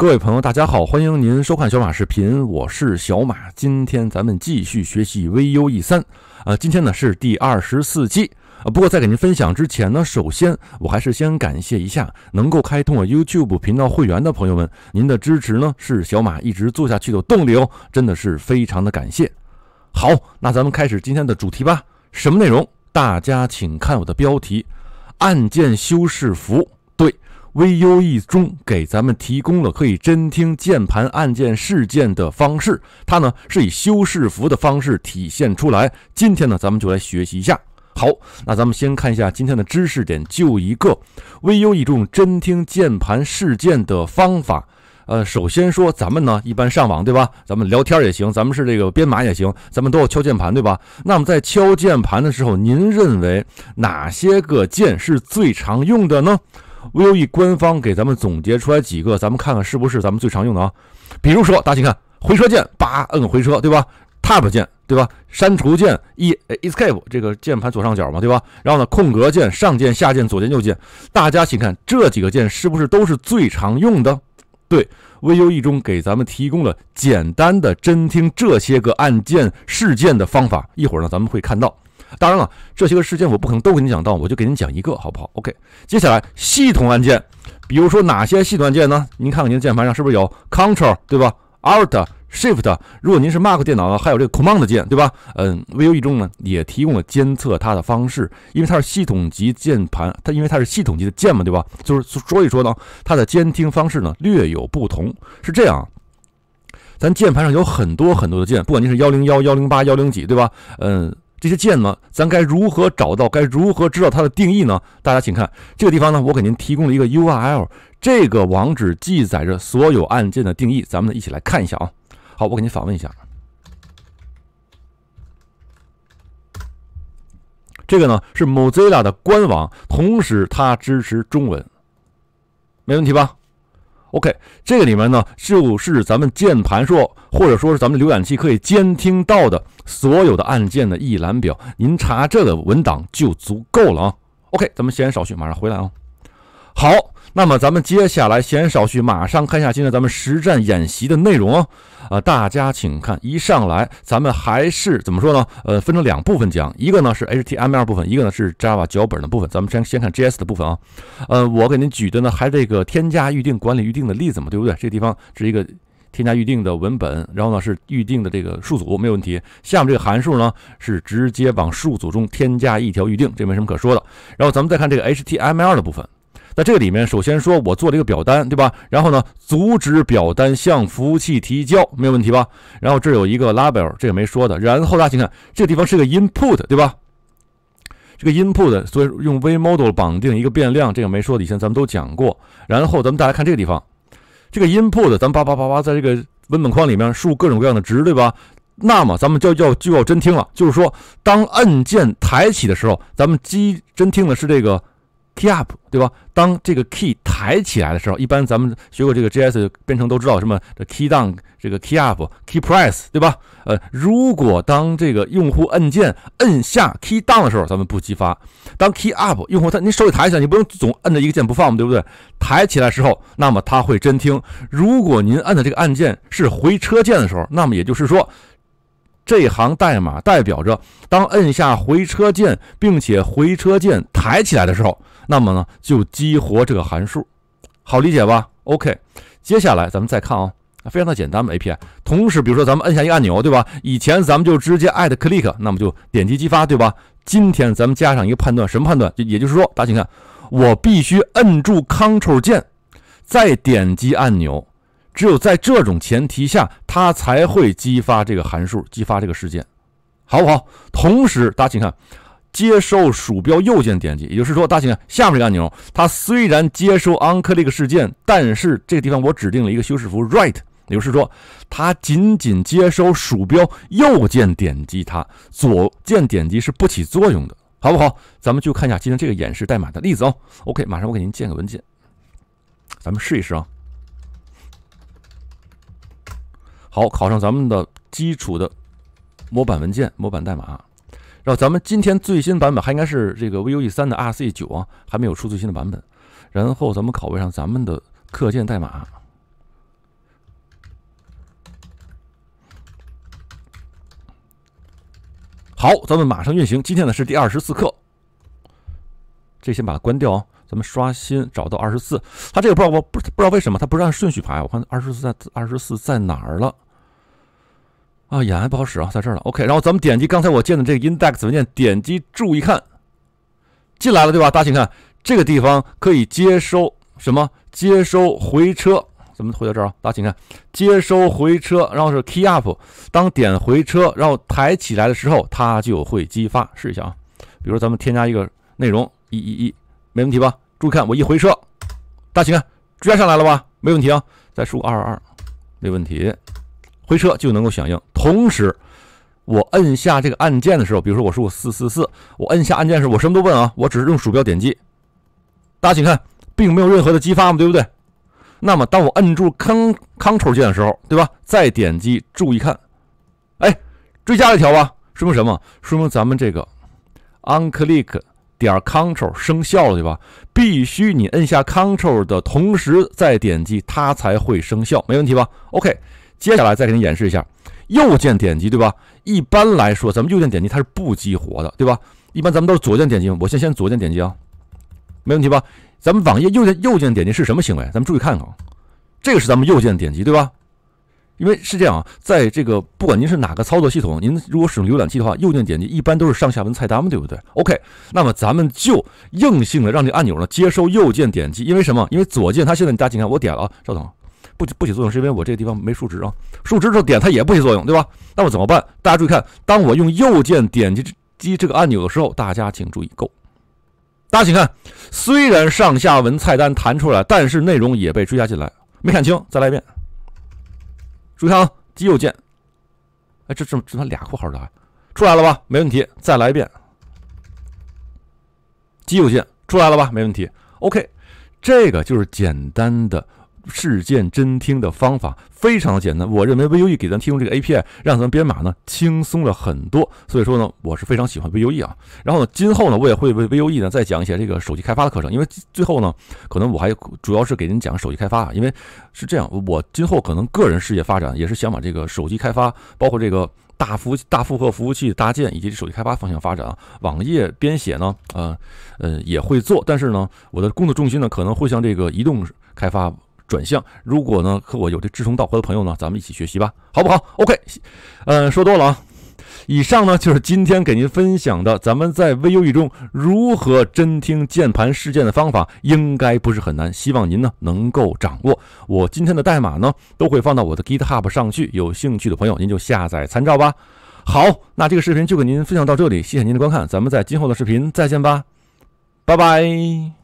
各位朋友，大家好，欢迎您收看小马视频，我是小马。今天咱们继续学习 VUE 三，呃，今天呢是第二十四期。呃，不过在给您分享之前呢，首先我还是先感谢一下能够开通我 YouTube 频道会员的朋友们，您的支持呢是小马一直做下去的动力哦，真的是非常的感谢。好，那咱们开始今天的主题吧。什么内容？大家请看我的标题：按键修饰符。VUE 中给咱们提供了可以侦听键盘按键事件的方式，它呢是以修饰符的方式体现出来。今天呢，咱们就来学习一下。好，那咱们先看一下今天的知识点，就一个 VUE 中侦听键盘事件的方法。呃，首先说咱们呢一般上网对吧？咱们聊天也行，咱们是这个编码也行，咱们都要敲键盘对吧？那么在敲键盘的时候，您认为哪些个键是最常用的呢？VUE 官方给咱们总结出来几个，咱们看看是不是咱们最常用的啊？比如说，大家请看回车键，叭摁回车，对吧？Tab 键，对吧？删除键，E Escape 这个键盘左上角嘛，对吧？然后呢，空格键、上键、下键、左键、右键，大家请看这几个键是不是都是最常用的？对，VUE 中给咱们提供了简单的侦听这些个按键事件的方法，一会儿呢咱们会看到。当然了，这些个事件我不可能都给你讲到，我就给您讲一个，好不好？OK。接下来系统按键，比如说哪些系统按键呢？您看看您的键盘上是不是有 Control，对吧？Alt、Shift。如果您是 Mac 电脑呢，还有这个 Command 键对吧？嗯，VUE 中呢也提供了监测它的方式，因为它是系统级键盘，它因为它是系统级的键嘛，对吧？就是所以说呢，它的监听方式呢略有不同。是这样，咱键盘上有很多很多的键，不管您是幺零幺、幺零八、幺零几，对吧？嗯。这些键呢，咱该如何找到？该如何知道它的定义呢？大家请看这个地方呢，我给您提供了一个 URL，这个网址记载着所有按键的定义，咱们呢一起来看一下啊。好，我给您访问一下，这个呢是 Mozilla 的官网，同时它支持中文，没问题吧？OK，这个里面呢，就是咱们键盘说，或者说是咱们浏览器可以监听到的所有的按键的一览表，您查这个文档就足够了啊。OK，咱们闲言少叙，马上回来啊。好。那么咱们接下来闲言少叙，马上看一下今天咱们实战演习的内容哦。啊，大家请看，一上来咱们还是怎么说呢？呃，分成两部分讲，一个呢是 HTML 部分，一个呢是 Java 脚本的部分。咱们先先看 JS 的部分啊。呃，我给您举的呢还这个添加预定管理预定的例子嘛，对不对？这地方是一个添加预定的文本，然后呢是预定的这个数组，没有问题。下面这个函数呢是直接往数组中添加一条预定，这没什么可说的。然后咱们再看这个 HTML 的部分。在这个里面，首先说我做了一个表单，对吧？然后呢，阻止表单向服务器提交，没有问题吧？然后这有一个 label，这个没说的。然后大家请看，这个地方是个 input，对吧？这个 input，所以用 vModel 绑定一个变量，这个没说的，以前咱们都讲过。然后咱们大家看这个地方，这个 input，咱们叭叭叭叭在这个文本框里面输各种各样的值，对吧？那么咱们就要就要侦听了，就是说，当按键抬起的时候，咱们机侦听的是这个。Key up，对吧？当这个 key 抬起来的时候，一般咱们学过这个 JS 编程都知道什么？这 key down，这个 key up，key press，对吧？呃，如果当这个用户按键摁下 key down 的时候，咱们不激发；当 key up，用户他你手里抬起来，你不用总摁着一个键不放嘛，对不对？抬起来时候，那么它会真听。如果您按的这个按键是回车键的时候，那么也就是说。这行代码代表着，当摁下回车键，并且回车键抬起来的时候，那么呢就激活这个函数，好理解吧？OK，接下来咱们再看啊，非常的简单嘛 API。同时，比如说咱们摁下一个按钮，对吧？以前咱们就直接 add click，那么就点击激发，对吧？今天咱们加上一个判断，什么判断？就也就是说，大家请看，我必须摁住 Ctrl 键，再点击按钮。只有在这种前提下，它才会激发这个函数，激发这个事件，好不好？同时，大家请看，接收鼠标右键点击，也就是说，大家请看下面这个按钮，它虽然接收 onClick 事件，但是这个地方我指定了一个修饰符 right，也就是说，它仅仅接收鼠标右键点击，它左键点击是不起作用的，好不好？咱们就看一下今天这个演示代码的例子哦。OK，马上我给您建个文件，咱们试一试啊。好，考上咱们的基础的模板文件、模板代码。然后咱们今天最新版本还应该是这个 VUE 三的 RC 九啊，还没有出最新的版本。然后咱们拷贝上咱们的课件代码。好，咱们马上运行。今天呢是第二十四课，这先把它关掉啊。咱们刷新，找到二十四。它这个不知道不不知道为什么它不是按顺序排。我看二十四在二十四在哪儿了。啊，眼还不好使啊，在这儿了。OK，然后咱们点击刚才我建的这个 index 文件，点击注意看，进来了对吧？大家请看这个地方可以接收什么？接收回车。咱们回到这儿啊，大家请看，接收回车，然后是 key up。当点回车，然后抬起来的时候，它就会激发。试一下啊，比如咱们添加一个内容，一一一。没问题吧？注意看，我一回车，大家请看，追加上来了吧？没问题啊。再输二二二，没问题，回车就能够响应。同时，我摁下这个按键的时候，比如说我输四四四，我摁下按键时，我什么都不摁啊，我只是用鼠标点击。大家请看，并没有任何的激发嘛，对不对？那么，当我摁住 Ctrl 键的时候，对吧？再点击，注意看，哎，追加一条吧？说明什么？说明咱们这个 OnClick。点 Ctrl 生效了，对吧？必须你摁下 Ctrl 的同时再点击，它才会生效，没问题吧？OK，接下来再给你演示一下，右键点击，对吧？一般来说，咱们右键点击它是不激活的，对吧？一般咱们都是左键点击，我先先左键点击啊，没问题吧？咱们网页右键右键点击是什么行为？咱们注意看看啊，这个是咱们右键点击，对吧？因为是这样啊，在这个不管您是哪个操作系统，您如果使用浏览器的话，右键点击一般都是上下文菜单嘛，对不对？OK，那么咱们就硬性的让这按钮呢接收右键点击，因为什么？因为左键它现在大家请看，我点了啊，稍等，不不起作用是因为我这个地方没数值啊，数值之后点它也不起作用，对吧？那么怎么办？大家注意看，当我用右键点击击这个按钮的时候，大家请注意，Go，大家请看，虽然上下文菜单弹出来，但是内容也被追加进来，没看清，再来一遍。注意看啊，击右键，哎，这这这他俩括号的，出来了吧？没问题，再来一遍，击右键，出来了吧？没问题。OK，这个就是简单的。事件侦听的方法非常的简单，我认为 VUE 给咱提供这个 API，让咱编码呢轻松了很多。所以说呢，我是非常喜欢 VUE 啊。然后呢，今后呢，我也会为 VUE 呢再讲一些这个手机开发的课程。因为最后呢，可能我还主要是给您讲手机开发啊。因为是这样，我今后可能个人事业发展也是想把这个手机开发，包括这个大服大负荷服务器搭建以及手机开发方向发展啊。网页编写呢，呃呃也会做，但是呢，我的工作重心呢可能会向这个移动开发。转向，如果呢和我有这志同道合的朋友呢，咱们一起学习吧，好不好？OK，嗯，说多了啊。以上呢就是今天给您分享的，咱们在 VUE 中如何侦听键盘事件的方法，应该不是很难，希望您呢能够掌握。我今天的代码呢都会放到我的 GitHub 上去，有兴趣的朋友您就下载参照吧。好，那这个视频就给您分享到这里，谢谢您的观看，咱们在今后的视频再见吧，拜拜。